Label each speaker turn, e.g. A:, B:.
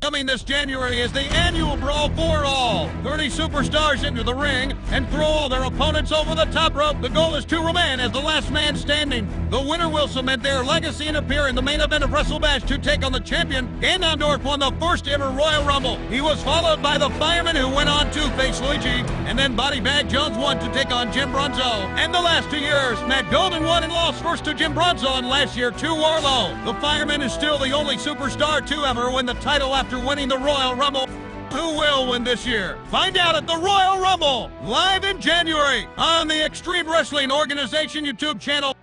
A: Coming this January is the annual Brawl for All. 30 superstars into the ring and throw all their opponents over the top rope. The goal is to remain as the last man standing. The winner will cement their legacy and appear in the main event of WrestleBash to take on the champion. Ganondorf won the first ever Royal Rumble. He was followed by the Fireman who went on to face Luigi. And then Body Bag Jones won to take on Jim Bronzo. And the last two years, Matt Golden won and lost first to Jim Bronzo and last year to Warlow. The Fireman is still the only superstar to ever win the title after winning the Royal Rumble. Who will win this year? Find out at the Royal Rumble, live in January on the Extreme Wrestling Organization YouTube channel.